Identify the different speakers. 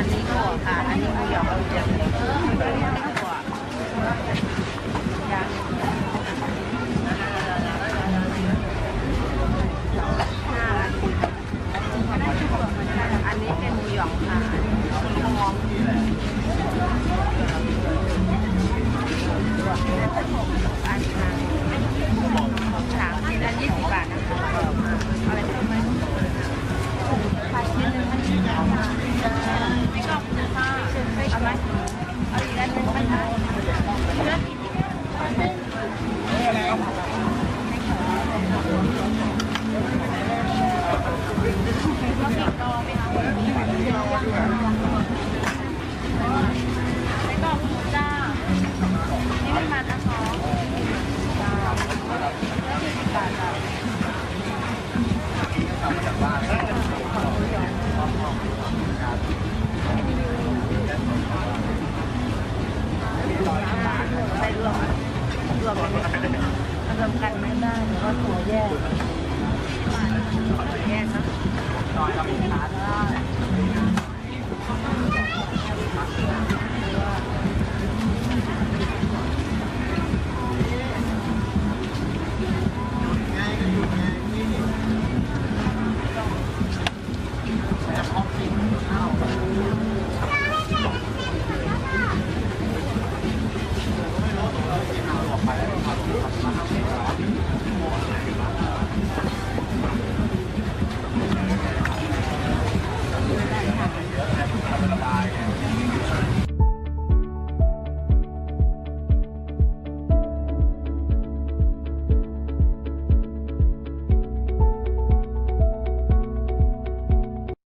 Speaker 1: อันนี้
Speaker 2: ถั่วค่ะ อันนี้หยอกอย่างนี้ถั่วอันนี้เป็นหมูหยองค่ะอันนี้ขมองอันนี้ รวมกันไม่ได้หรือวแย่าตัวแยกตัวแยกนะ